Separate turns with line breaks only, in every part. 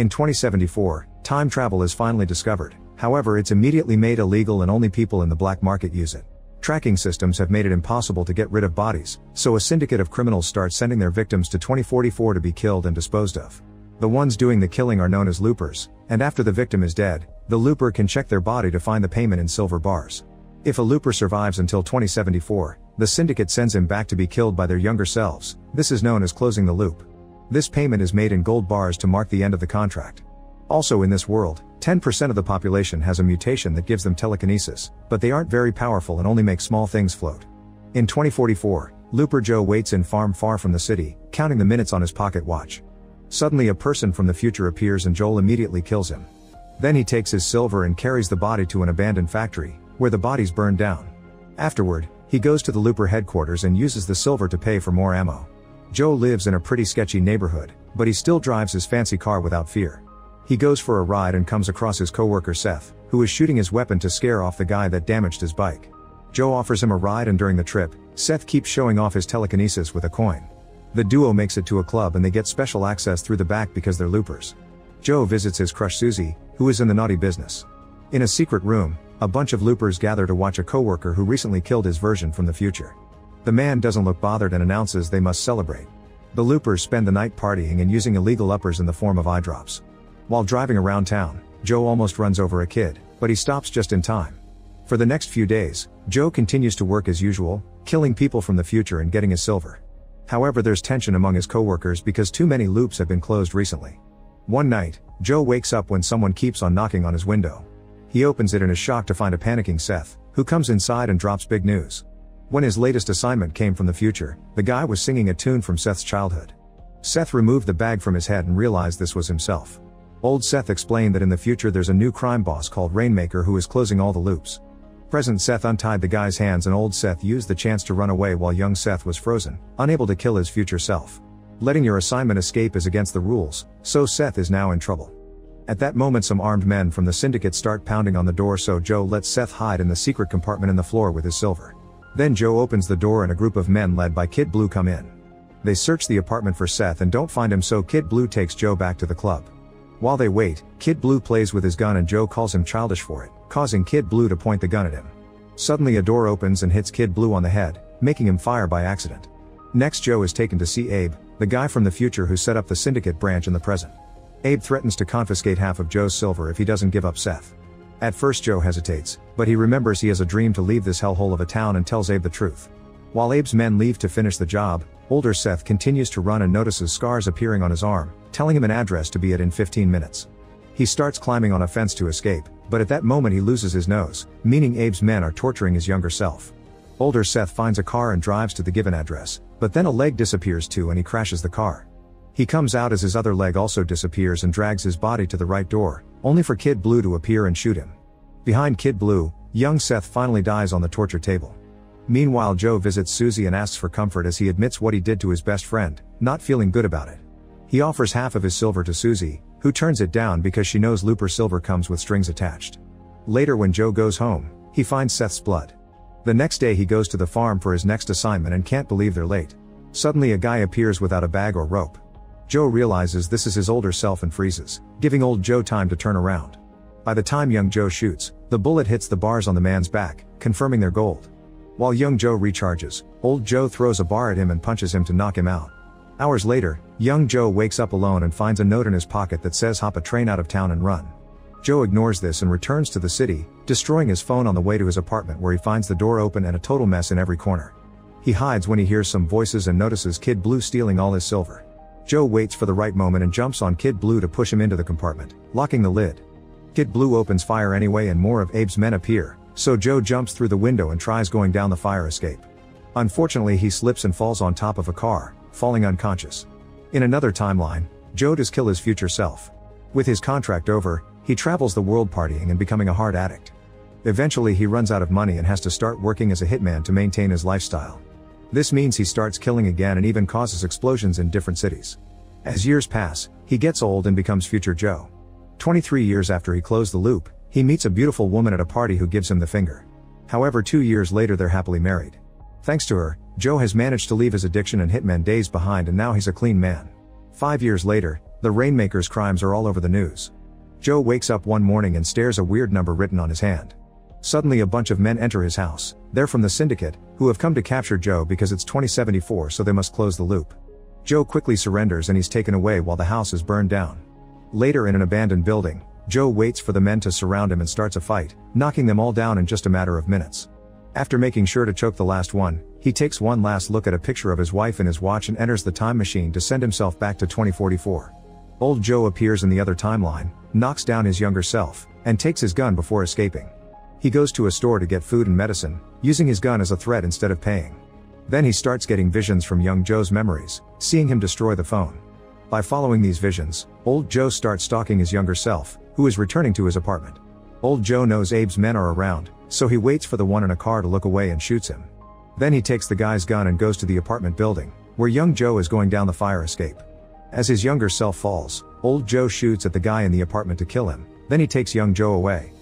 In 2074, time travel is finally discovered, however, it's immediately made illegal and only people in the black market use it. Tracking systems have made it impossible to get rid of bodies, so a syndicate of criminals start sending their victims to 2044 to be killed and disposed of. The ones doing the killing are known as loopers, and after the victim is dead, the looper can check their body to find the payment in silver bars. If a looper survives until 2074, the syndicate sends him back to be killed by their younger selves. This is known as closing the loop. This payment is made in gold bars to mark the end of the contract. Also in this world, 10% of the population has a mutation that gives them telekinesis, but they aren't very powerful and only make small things float. In 2044, Looper Joe waits in farm far from the city, counting the minutes on his pocket watch. Suddenly a person from the future appears and Joe immediately kills him. Then he takes his silver and carries the body to an abandoned factory, where the bodies burned down. Afterward, he goes to the Looper headquarters and uses the silver to pay for more ammo. Joe lives in a pretty sketchy neighborhood, but he still drives his fancy car without fear. He goes for a ride and comes across his coworker Seth, who is shooting his weapon to scare off the guy that damaged his bike. Joe offers him a ride and during the trip, Seth keeps showing off his telekinesis with a coin. The duo makes it to a club and they get special access through the back because they're loopers. Joe visits his crush Susie, who is in the naughty business. In a secret room, a bunch of loopers gather to watch a coworker who recently killed his version from the future. The man doesn't look bothered and announces they must celebrate. The loopers spend the night partying and using illegal uppers in the form of eye drops. While driving around town, Joe almost runs over a kid, but he stops just in time. For the next few days, Joe continues to work as usual, killing people from the future and getting his silver. However, there's tension among his coworkers because too many loops have been closed recently. One night, Joe wakes up when someone keeps on knocking on his window. He opens it and is shocked to find a panicking Seth, who comes inside and drops big news. When his latest assignment came from the future, the guy was singing a tune from Seth's childhood. Seth removed the bag from his head and realized this was himself. Old Seth explained that in the future there's a new crime boss called Rainmaker who is closing all the loops. Present Seth untied the guy's hands and old Seth used the chance to run away while young Seth was frozen, unable to kill his future self. Letting your assignment escape is against the rules, so Seth is now in trouble. At that moment some armed men from the syndicate start pounding on the door so Joe lets Seth hide in the secret compartment in the floor with his silver. Then Joe opens the door and a group of men led by Kid Blue come in. They search the apartment for Seth and don't find him so Kid Blue takes Joe back to the club. While they wait, Kid Blue plays with his gun and Joe calls him childish for it, causing Kid Blue to point the gun at him. Suddenly a door opens and hits Kid Blue on the head, making him fire by accident. Next Joe is taken to see Abe, the guy from the future who set up the syndicate branch in the present. Abe threatens to confiscate half of Joe's silver if he doesn't give up Seth. At first Joe hesitates, but he remembers he has a dream to leave this hellhole of a town and tells Abe the truth. While Abe's men leave to finish the job, older Seth continues to run and notices scars appearing on his arm, telling him an address to be at in 15 minutes. He starts climbing on a fence to escape, but at that moment he loses his nose, meaning Abe's men are torturing his younger self. Older Seth finds a car and drives to the given address, but then a leg disappears too and he crashes the car. He comes out as his other leg also disappears and drags his body to the right door, only for Kid Blue to appear and shoot him. Behind Kid Blue, young Seth finally dies on the torture table. Meanwhile Joe visits Susie and asks for comfort as he admits what he did to his best friend, not feeling good about it. He offers half of his silver to Susie, who turns it down because she knows Looper silver comes with strings attached. Later when Joe goes home, he finds Seth's blood. The next day he goes to the farm for his next assignment and can't believe they're late. Suddenly a guy appears without a bag or rope. Joe realizes this is his older self and freezes, giving old Joe time to turn around. By the time young Joe shoots, the bullet hits the bars on the man's back, confirming their gold. While young Joe recharges, old Joe throws a bar at him and punches him to knock him out. Hours later, young Joe wakes up alone and finds a note in his pocket that says hop a train out of town and run. Joe ignores this and returns to the city, destroying his phone on the way to his apartment where he finds the door open and a total mess in every corner. He hides when he hears some voices and notices Kid Blue stealing all his silver. Joe waits for the right moment and jumps on Kid Blue to push him into the compartment, locking the lid. Kid Blue opens fire anyway and more of Abe's men appear, so Joe jumps through the window and tries going down the fire escape. Unfortunately he slips and falls on top of a car, falling unconscious. In another timeline, Joe does kill his future self. With his contract over, he travels the world partying and becoming a hard addict. Eventually he runs out of money and has to start working as a hitman to maintain his lifestyle. This means he starts killing again and even causes explosions in different cities. As years pass, he gets old and becomes future Joe. 23 years after he closed the loop, he meets a beautiful woman at a party who gives him the finger. However, two years later they're happily married. Thanks to her, Joe has managed to leave his addiction and hitman days behind and now he's a clean man. Five years later, The Rainmaker's crimes are all over the news. Joe wakes up one morning and stares a weird number written on his hand. Suddenly a bunch of men enter his house. They're from the syndicate, who have come to capture Joe because it's 2074 so they must close the loop. Joe quickly surrenders and he's taken away while the house is burned down. Later in an abandoned building, Joe waits for the men to surround him and starts a fight, knocking them all down in just a matter of minutes. After making sure to choke the last one, he takes one last look at a picture of his wife in his watch and enters the time machine to send himself back to 2044. Old Joe appears in the other timeline, knocks down his younger self, and takes his gun before escaping. He goes to a store to get food and medicine, using his gun as a threat instead of paying. Then he starts getting visions from young Joe's memories, seeing him destroy the phone. By following these visions, old Joe starts stalking his younger self, who is returning to his apartment. Old Joe knows Abe's men are around, so he waits for the one in a car to look away and shoots him. Then he takes the guy's gun and goes to the apartment building, where young Joe is going down the fire escape. As his younger self falls, old Joe shoots at the guy in the apartment to kill him, then he takes young Joe away.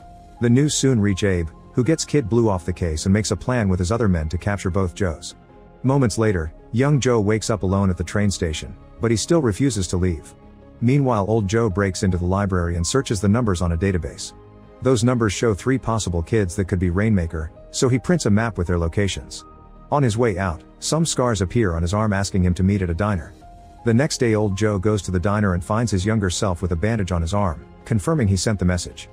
The news soon reach Abe, who gets Kid Blue off the case and makes a plan with his other men to capture both Joes. Moments later, young Joe wakes up alone at the train station, but he still refuses to leave. Meanwhile old Joe breaks into the library and searches the numbers on a database. Those numbers show three possible kids that could be Rainmaker, so he prints a map with their locations. On his way out, some scars appear on his arm asking him to meet at a diner. The next day old Joe goes to the diner and finds his younger self with a bandage on his arm, confirming he sent the message.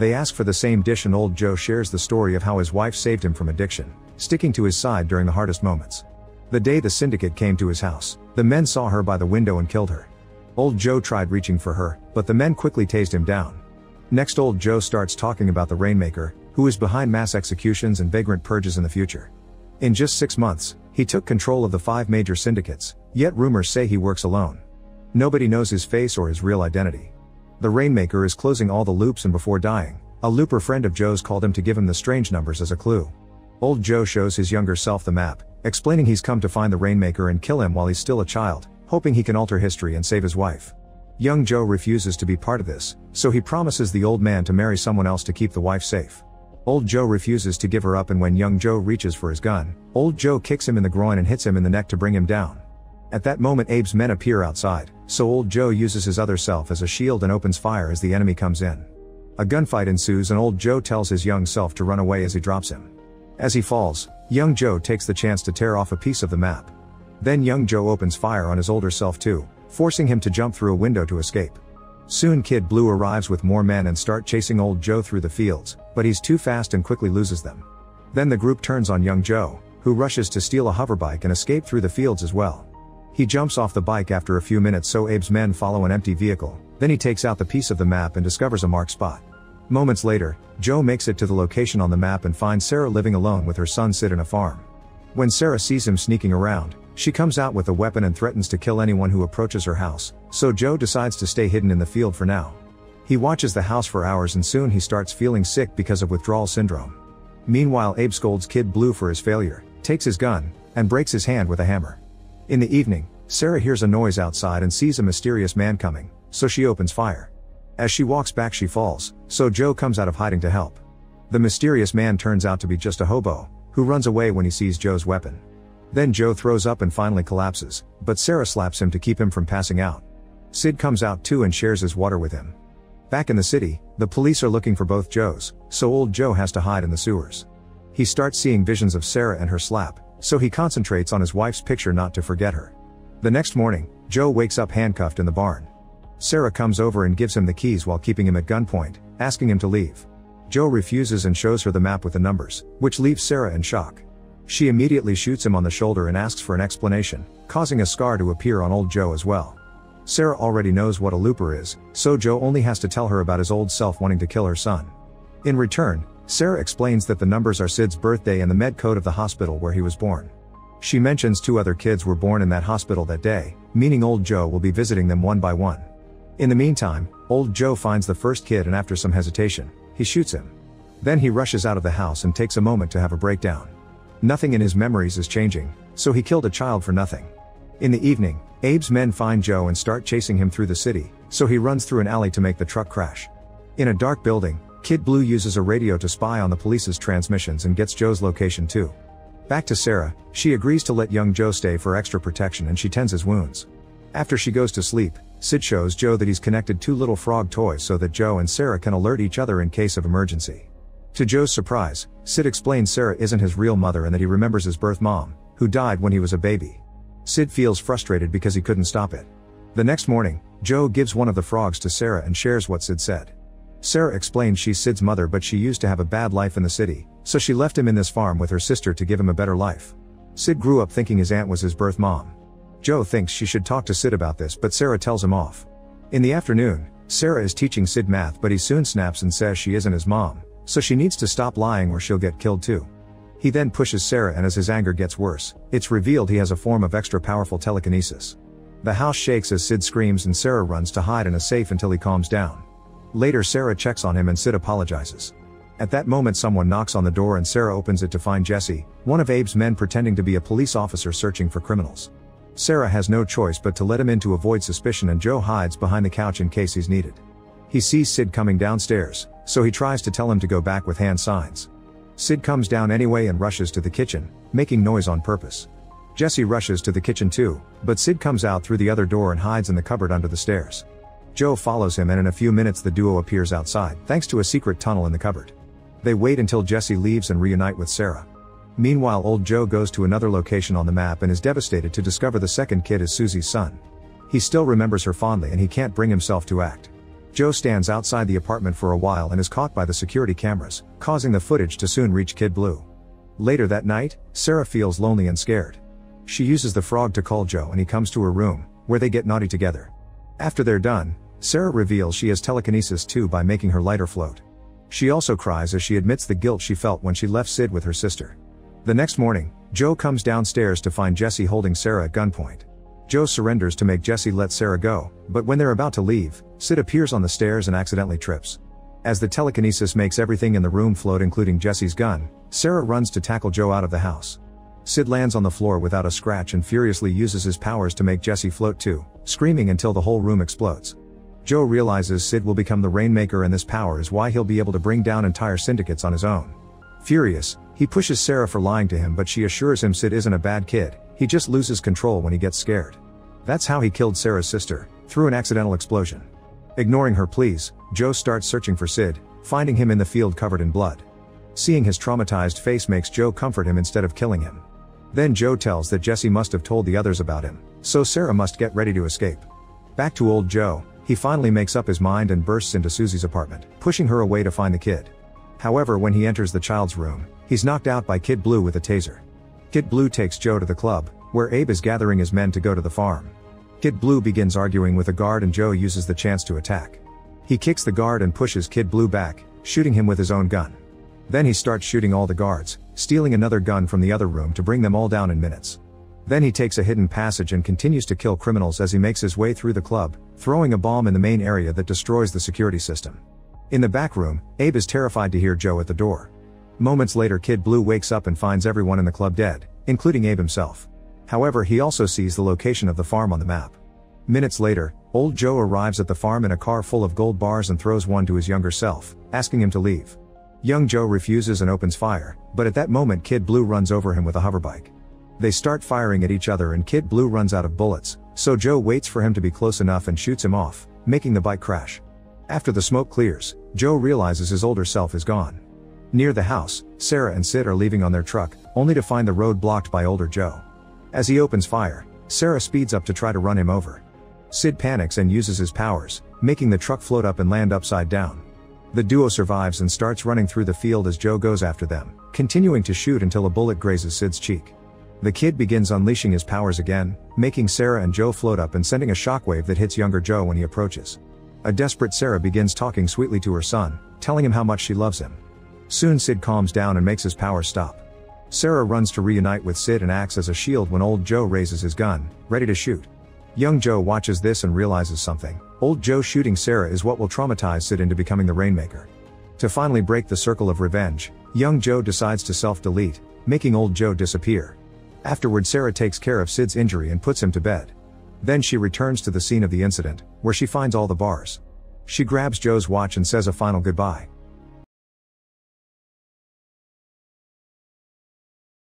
They ask for the same dish and old Joe shares the story of how his wife saved him from addiction, sticking to his side during the hardest moments. The day the syndicate came to his house, the men saw her by the window and killed her. Old Joe tried reaching for her, but the men quickly tased him down. Next old Joe starts talking about the Rainmaker, who is behind mass executions and vagrant purges in the future. In just six months, he took control of the five major syndicates, yet rumors say he works alone. Nobody knows his face or his real identity. The Rainmaker is closing all the loops and before dying, a looper friend of Joe's called him to give him the strange numbers as a clue. Old Joe shows his younger self the map, explaining he's come to find the Rainmaker and kill him while he's still a child, hoping he can alter history and save his wife. Young Joe refuses to be part of this, so he promises the old man to marry someone else to keep the wife safe. Old Joe refuses to give her up and when young Joe reaches for his gun, old Joe kicks him in the groin and hits him in the neck to bring him down. At that moment Abe's men appear outside, so old Joe uses his other self as a shield and opens fire as the enemy comes in. A gunfight ensues and old Joe tells his young self to run away as he drops him. As he falls, young Joe takes the chance to tear off a piece of the map. Then young Joe opens fire on his older self too, forcing him to jump through a window to escape. Soon Kid Blue arrives with more men and start chasing old Joe through the fields, but he's too fast and quickly loses them. Then the group turns on young Joe, who rushes to steal a hoverbike and escape through the fields as well. He jumps off the bike after a few minutes so Abe's men follow an empty vehicle, then he takes out the piece of the map and discovers a marked spot. Moments later, Joe makes it to the location on the map and finds Sarah living alone with her son Sid in a farm. When Sarah sees him sneaking around, she comes out with a weapon and threatens to kill anyone who approaches her house, so Joe decides to stay hidden in the field for now. He watches the house for hours and soon he starts feeling sick because of withdrawal syndrome. Meanwhile Abe scolds Kid Blue for his failure, takes his gun, and breaks his hand with a hammer. In the evening, Sarah hears a noise outside and sees a mysterious man coming, so she opens fire. As she walks back she falls, so Joe comes out of hiding to help. The mysterious man turns out to be just a hobo, who runs away when he sees Joe's weapon. Then Joe throws up and finally collapses, but Sarah slaps him to keep him from passing out. Sid comes out too and shares his water with him. Back in the city, the police are looking for both Joes, so old Joe has to hide in the sewers. He starts seeing visions of Sarah and her slap, so he concentrates on his wife's picture not to forget her. The next morning, Joe wakes up handcuffed in the barn. Sarah comes over and gives him the keys while keeping him at gunpoint, asking him to leave. Joe refuses and shows her the map with the numbers, which leaves Sarah in shock. She immediately shoots him on the shoulder and asks for an explanation, causing a scar to appear on old Joe as well. Sarah already knows what a looper is, so Joe only has to tell her about his old self wanting to kill her son. In return, Sarah explains that the numbers are Sid's birthday and the med code of the hospital where he was born. She mentions two other kids were born in that hospital that day, meaning old Joe will be visiting them one by one. In the meantime, old Joe finds the first kid and after some hesitation, he shoots him. Then he rushes out of the house and takes a moment to have a breakdown. Nothing in his memories is changing, so he killed a child for nothing. In the evening, Abe's men find Joe and start chasing him through the city, so he runs through an alley to make the truck crash. In a dark building, Kid Blue uses a radio to spy on the police's transmissions and gets Joe's location too. Back to Sarah, she agrees to let young Joe stay for extra protection and she tends his wounds. After she goes to sleep, Sid shows Joe that he's connected two little frog toys so that Joe and Sarah can alert each other in case of emergency. To Joe's surprise, Sid explains Sarah isn't his real mother and that he remembers his birth mom, who died when he was a baby. Sid feels frustrated because he couldn't stop it. The next morning, Joe gives one of the frogs to Sarah and shares what Sid said. Sarah explains she's Sid's mother but she used to have a bad life in the city, so she left him in this farm with her sister to give him a better life. Sid grew up thinking his aunt was his birth mom. Joe thinks she should talk to Sid about this but Sarah tells him off. In the afternoon, Sarah is teaching Sid math but he soon snaps and says she isn't his mom, so she needs to stop lying or she'll get killed too. He then pushes Sarah and as his anger gets worse, it's revealed he has a form of extra powerful telekinesis. The house shakes as Sid screams and Sarah runs to hide in a safe until he calms down. Later Sarah checks on him and Sid apologizes. At that moment someone knocks on the door and Sarah opens it to find Jesse, one of Abe's men pretending to be a police officer searching for criminals. Sarah has no choice but to let him in to avoid suspicion and Joe hides behind the couch in case he's needed. He sees Sid coming downstairs, so he tries to tell him to go back with hand signs. Sid comes down anyway and rushes to the kitchen, making noise on purpose. Jesse rushes to the kitchen too, but Sid comes out through the other door and hides in the cupboard under the stairs. Joe follows him and in a few minutes the duo appears outside, thanks to a secret tunnel in the cupboard. They wait until Jesse leaves and reunite with Sarah. Meanwhile old Joe goes to another location on the map and is devastated to discover the second kid is Susie's son. He still remembers her fondly and he can't bring himself to act. Joe stands outside the apartment for a while and is caught by the security cameras, causing the footage to soon reach Kid Blue. Later that night, Sarah feels lonely and scared. She uses the frog to call Joe and he comes to her room, where they get naughty together. After they're done, Sarah reveals she has telekinesis too by making her lighter float. She also cries as she admits the guilt she felt when she left Sid with her sister. The next morning, Joe comes downstairs to find Jesse holding Sarah at gunpoint. Joe surrenders to make Jesse let Sarah go, but when they're about to leave, Sid appears on the stairs and accidentally trips. As the telekinesis makes everything in the room float including Jesse's gun, Sarah runs to tackle Joe out of the house. Sid lands on the floor without a scratch and furiously uses his powers to make Jesse float too, screaming until the whole room explodes. Joe realizes Sid will become the Rainmaker and this power is why he'll be able to bring down entire syndicates on his own. Furious, he pushes Sarah for lying to him but she assures him Sid isn't a bad kid, he just loses control when he gets scared. That's how he killed Sarah's sister, through an accidental explosion. Ignoring her pleas, Joe starts searching for Sid, finding him in the field covered in blood. Seeing his traumatized face makes Joe comfort him instead of killing him. Then Joe tells that Jesse must have told the others about him, so Sarah must get ready to escape. Back to old Joe, he finally makes up his mind and bursts into Susie's apartment, pushing her away to find the kid. However when he enters the child's room, He's knocked out by Kid Blue with a taser. Kid Blue takes Joe to the club, where Abe is gathering his men to go to the farm. Kid Blue begins arguing with a guard and Joe uses the chance to attack. He kicks the guard and pushes Kid Blue back, shooting him with his own gun. Then he starts shooting all the guards, stealing another gun from the other room to bring them all down in minutes. Then he takes a hidden passage and continues to kill criminals as he makes his way through the club, throwing a bomb in the main area that destroys the security system. In the back room, Abe is terrified to hear Joe at the door. Moments later Kid Blue wakes up and finds everyone in the club dead, including Abe himself. However he also sees the location of the farm on the map. Minutes later, old Joe arrives at the farm in a car full of gold bars and throws one to his younger self, asking him to leave. Young Joe refuses and opens fire, but at that moment Kid Blue runs over him with a hoverbike. They start firing at each other and Kid Blue runs out of bullets, so Joe waits for him to be close enough and shoots him off, making the bike crash. After the smoke clears, Joe realizes his older self is gone. Near the house, Sarah and Sid are leaving on their truck, only to find the road blocked by older Joe. As he opens fire, Sarah speeds up to try to run him over. Sid panics and uses his powers, making the truck float up and land upside down. The duo survives and starts running through the field as Joe goes after them, continuing to shoot until a bullet grazes Sid's cheek. The kid begins unleashing his powers again, making Sarah and Joe float up and sending a shockwave that hits younger Joe when he approaches. A desperate Sarah begins talking sweetly to her son, telling him how much she loves him. Soon Sid calms down and makes his powers stop. Sarah runs to reunite with Sid and acts as a shield when old Joe raises his gun, ready to shoot. Young Joe watches this and realizes something. Old Joe shooting Sarah is what will traumatize Sid into becoming the Rainmaker. To finally break the circle of revenge, young Joe decides to self-delete, making old Joe disappear. Afterward Sarah takes care of Sid's injury and puts him to bed. Then she returns to the scene of the incident, where she finds all the bars. She grabs Joe's watch and says a final goodbye.